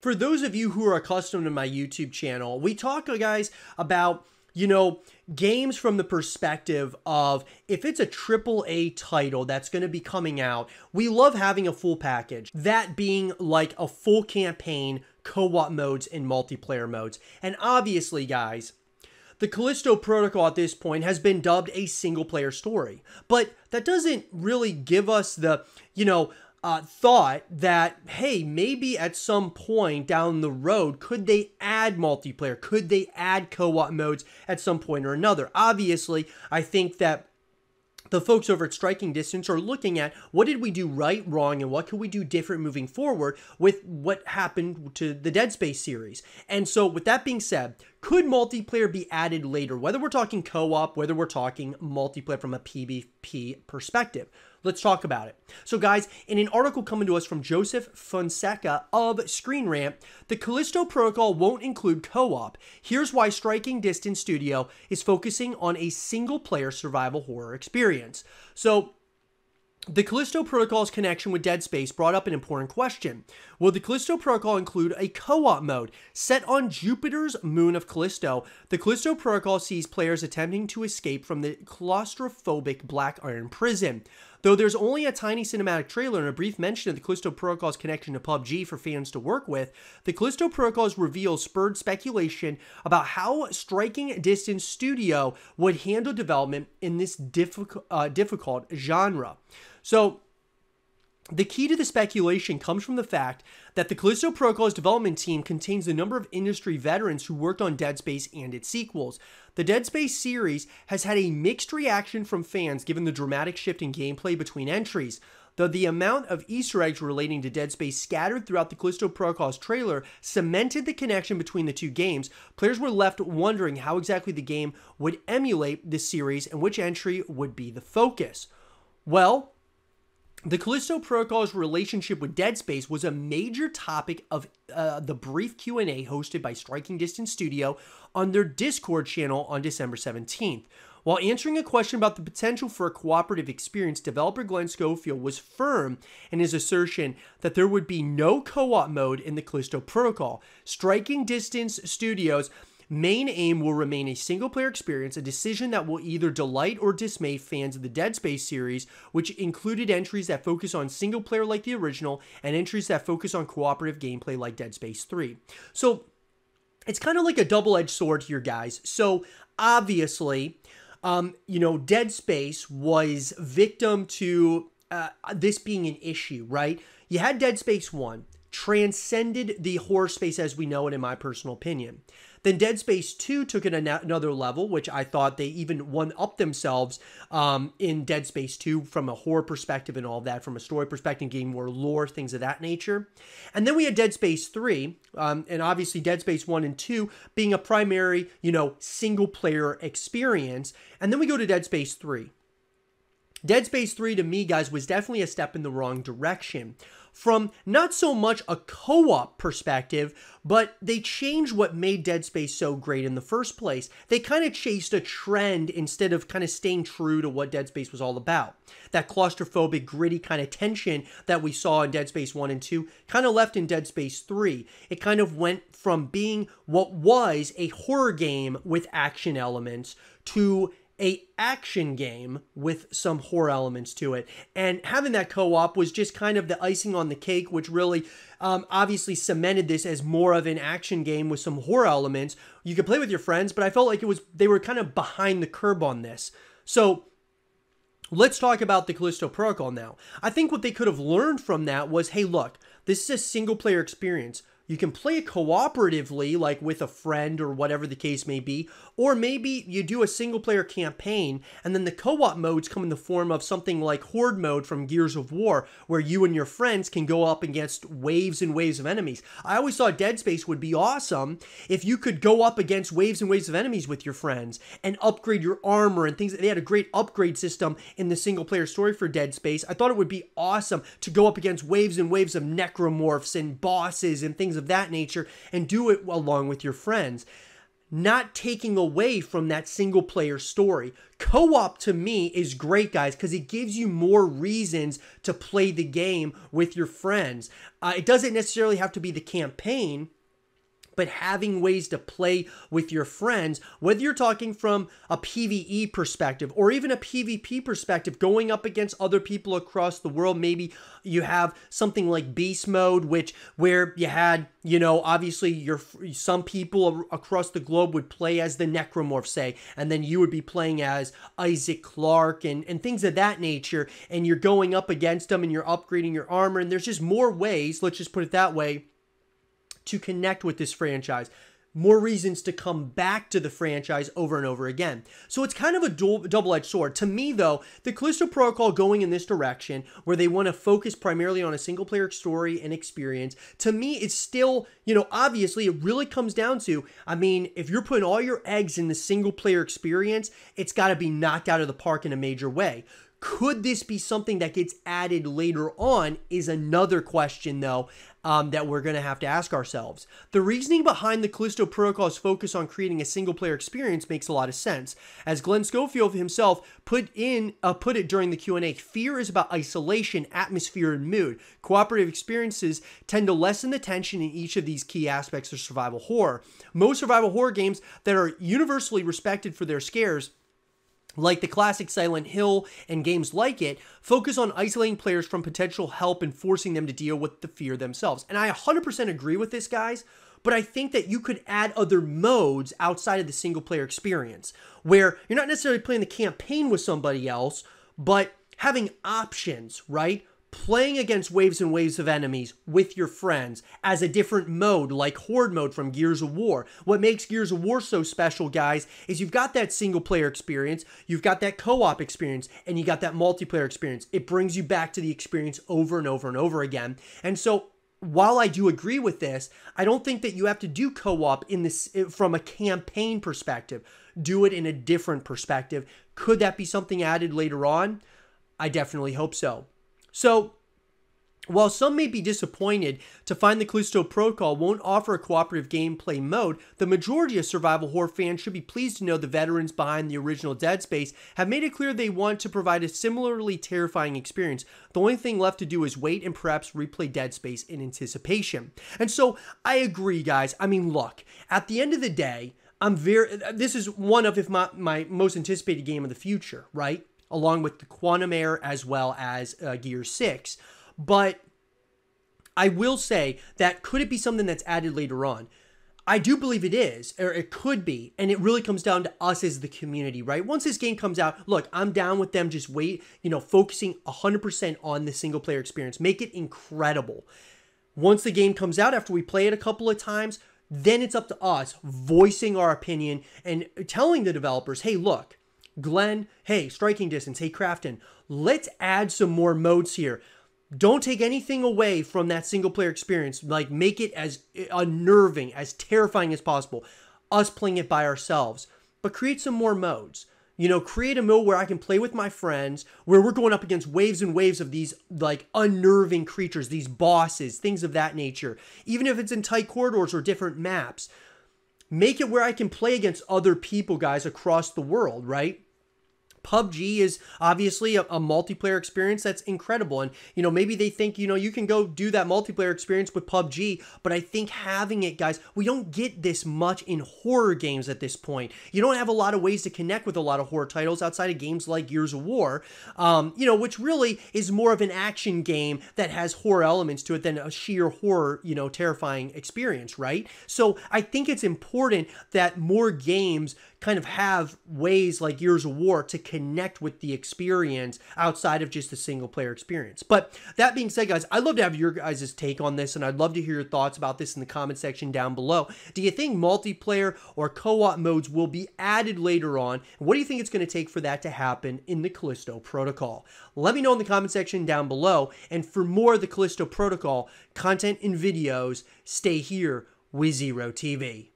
For those of you who are accustomed to my YouTube channel, we talk, uh, guys, about you know, games from the perspective of if it's a triple A title that's going to be coming out, we love having a full package. That being like a full campaign, co-op modes, and multiplayer modes. And obviously, guys, the Callisto Protocol at this point has been dubbed a single player story. But that doesn't really give us the, you know, uh, thought that, hey, maybe at some point down the road, could they add multiplayer? Could they add co op modes at some point or another? Obviously, I think that the folks over at Striking Distance are looking at what did we do right, wrong, and what can we do different moving forward with what happened to the Dead Space series. And so, with that being said, could multiplayer be added later? Whether we're talking co op, whether we're talking multiplayer from a PvP perspective. Let's talk about it. So, guys, in an article coming to us from Joseph Fonseca of Screen Rant, the Callisto Protocol won't include co op. Here's why Striking Distance Studio is focusing on a single player survival horror experience. So, the Callisto Protocol's connection with Dead Space brought up an important question. Will the Callisto Protocol include a co-op mode? Set on Jupiter's moon of Callisto, the Callisto Protocol sees players attempting to escape from the claustrophobic Black Iron prison. Though there's only a tiny cinematic trailer and a brief mention of the Callisto Protocol's connection to PUBG for fans to work with, the Callisto Protocol's reveal spurred speculation about how Striking Distance Studio would handle development in this difficult, uh, difficult genre. So, the key to the speculation comes from the fact that the Callisto Protocol's development team contains a number of industry veterans who worked on Dead Space and its sequels. The Dead Space series has had a mixed reaction from fans given the dramatic shift in gameplay between entries. Though the amount of Easter eggs relating to Dead Space scattered throughout the Callisto Protocol's trailer cemented the connection between the two games, players were left wondering how exactly the game would emulate the series and which entry would be the focus. Well, the Callisto Protocol's relationship with Dead Space was a major topic of uh, the brief Q&A hosted by Striking Distance Studio on their Discord channel on December 17th. While answering a question about the potential for a cooperative experience, developer Glenn Schofield was firm in his assertion that there would be no co-op mode in the Callisto Protocol. Striking Distance Studios main aim will remain a single player experience, a decision that will either delight or dismay fans of the Dead Space series, which included entries that focus on single player like the original and entries that focus on cooperative gameplay like Dead Space 3. So it's kind of like a double edged sword here, guys. So obviously, um, you know, Dead Space was victim to uh, this being an issue, right? You had Dead Space 1, transcended the horror space as we know it, in my personal opinion. Then Dead Space 2 took it another level, which I thought they even one up themselves um, in Dead Space 2 from a horror perspective and all that, from a story perspective, game more lore, things of that nature. And then we had Dead Space 3, um, and obviously Dead Space 1 and 2 being a primary, you know, single player experience. And then we go to Dead Space 3. Dead Space 3 to me, guys, was definitely a step in the wrong direction from not so much a co op perspective, but they changed what made Dead Space so great in the first place. They kind of chased a trend instead of kind of staying true to what Dead Space was all about. That claustrophobic, gritty kind of tension that we saw in Dead Space 1 and 2 kind of left in Dead Space 3. It kind of went from being what was a horror game with action elements to a action game with some horror elements to it. And having that co-op was just kind of the icing on the cake, which really um, obviously cemented this as more of an action game with some horror elements. You could play with your friends, but I felt like it was they were kind of behind the curb on this. So let's talk about the Callisto Protocol now. I think what they could have learned from that was, hey, look, this is a single player experience. You can play it cooperatively, like with a friend or whatever the case may be, or maybe you do a single player campaign and then the co op modes come in the form of something like Horde mode from Gears of War, where you and your friends can go up against waves and waves of enemies. I always thought Dead Space would be awesome if you could go up against waves and waves of enemies with your friends and upgrade your armor and things. They had a great upgrade system in the single player story for Dead Space. I thought it would be awesome to go up against waves and waves of necromorphs and bosses and things of that nature and do it along with your friends. not taking away from that single player story. Co op to me is great, guys, because it gives you more reasons to play the game with your friends. Uh, it doesn't necessarily have to be the campaign but having ways to play with your friends, whether you're talking from a PvE perspective or even a PvP perspective, going up against other people across the world. Maybe you have something like beast mode, which where you had, you know, obviously your some people across the globe would play as the necromorph, say, and then you would be playing as Isaac Clarke and, and things of that nature, and you're going up against them and you're upgrading your armor, and there's just more ways, let's just put it that way to connect with this franchise. More reasons to come back to the franchise over and over again. So it's kind of a double edged sword. To me, though, the Callisto Protocol going in this direction, where they want to focus primarily on a single player story and experience, to me, it's still, you know, obviously, it really comes down to I mean, if you're putting all your eggs in the single player experience, it's got to be knocked out of the park in a major way. Could this be something that gets added later on? Is another question, though, um, that we're going to have to ask ourselves. The reasoning behind the Callisto Protocol's focus on creating a single player experience makes a lot of sense. As Glenn Schofield himself put in uh, put it during the Q&A, fear is about isolation, atmosphere, and mood. Cooperative experiences tend to lessen the tension in each of these key aspects of survival horror. Most survival horror games that are universally respected for their scares like the classic Silent Hill and games like it, focus on isolating players from potential help and forcing them to deal with the fear themselves. And I 100% agree with this, guys, but I think that you could add other modes outside of the single player experience where you're not necessarily playing the campaign with somebody else, but having options, right? Playing against waves and waves of enemies with your friends as a different mode like horde mode from gears of war what makes gears of war so special guys is you've got that single player experience you've got that co-op experience and you got that multiplayer experience it brings you back to the experience over and over and over again and so while I do agree with this, I don't think that you have to do co-op in this eh, from a campaign perspective. Do it in a different perspective. Could that be something added later on? I definitely hope so. So, while some may be disappointed to find the Callisto Protocol won't offer a cooperative gameplay mode, the majority of survival horror fans should be pleased to know the veterans behind the original Dead Space have made it clear they want to provide a similarly terrifying experience. The only thing left to do is wait and perhaps replay Dead Space in anticipation. And so I agree, guys. I mean, look, at the end of the day, I'm very. This is one of, if not my most anticipated game of the future, right? Along with the Quantum Error as well as uh, Gear 6. But I will say that could it be something that's added later on? I do believe it is, or it could be, and it really comes down to us as the community, right? Once this game comes out, look, I'm down with them just wait, you know, focusing 100% on the single player experience. Make it incredible. Once the game comes out, after we play it a couple of times, then it's up to us voicing our opinion and telling the developers, hey, look, Glenn, hey, striking distance, hey, Krafton, let's add some more modes here. Don't take anything away from that single player experience. Like, make it as unnerving, as terrifying as possible. Us playing it by ourselves. But create some more modes. You know, create a mode where I can play with my friends, where we're going up against waves and waves of these like unnerving creatures, these bosses, things of that nature. Even if it's in tight corridors or different maps. Make it where I can play against other people, guys, across the world, right? PUBG is obviously a, a, multiplayer experience that's incredible. And, you know, maybe they think, you know, you can go do that multiplayer experience with PUBG, but I think having it, guys, we don't get this much in horror games at this point. You don't have a lot of ways to connect with a lot of horror titles outside of games like Gears of War, um, you know, which really is more of an action game that has horror elements to it than a sheer horror, you know, terrifying experience, right? So I think it's important that more games kind of have ways like Gears of War to connect with the experience outside of just the single player experience. But that being said, guys, I'd love to have your guys' take on this, and I'd love to hear your thoughts about this in the comment section down below. Do you think multiplayer or co op modes will be added later on? What do you think it's going to take for that to happen in the Callisto Protocol? Let me know in the comment section down below. And for more of the Callisto Protocol content and videos, stay here with Zro TV.